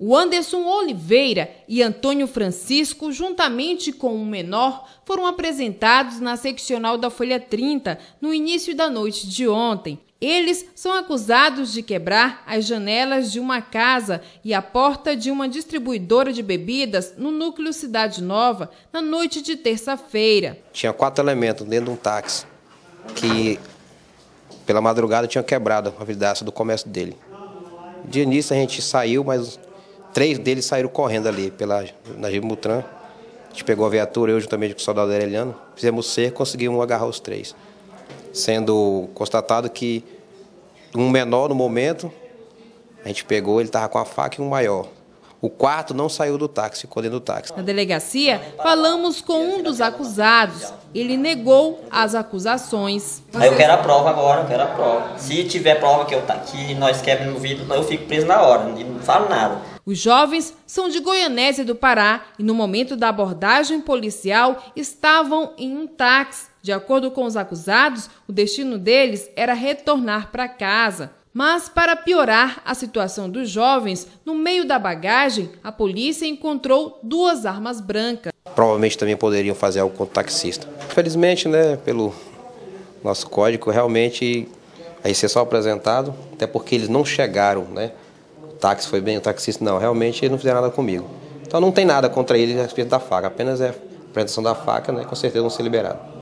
O Anderson Oliveira e Antônio Francisco, juntamente com um menor, foram apresentados na seccional da Folha 30 no início da noite de ontem. Eles são acusados de quebrar as janelas de uma casa e a porta de uma distribuidora de bebidas no núcleo Cidade Nova na noite de terça-feira. Tinha quatro elementos dentro de um táxi que, pela madrugada, tinham quebrado a vidraça do comércio dele. De início a gente saiu, mas três deles saíram correndo ali pela, na Gimutran. A gente pegou a viatura, eu juntamente com o soldado Aureliano, fizemos cerco, conseguimos agarrar os três. Sendo constatado que um menor no momento, a gente pegou, ele estava com a faca e um maior. O quarto não saiu do táxi, ficou dentro do táxi. Na delegacia, falamos com um dos acusados. Ele negou as acusações. Aí eu quero a prova agora, eu quero a prova. Se tiver prova que, eu, que nós quebramos no vidro, eu fico preso na hora, não falo nada. Os jovens são de Goianésia do Pará e no momento da abordagem policial estavam em um táxi. De acordo com os acusados, o destino deles era retornar para casa. Mas, para piorar a situação dos jovens, no meio da bagagem, a polícia encontrou duas armas brancas. Provavelmente também poderiam fazer algo com o taxista. Infelizmente, né, pelo nosso código, realmente aí ser só apresentado, até porque eles não chegaram, né? Táxi foi bem, o taxista não, realmente eles não fizeram nada comigo. Então não tem nada contra eles a respeito da faca, apenas é a apresentação da faca, né, com certeza vão ser liberados.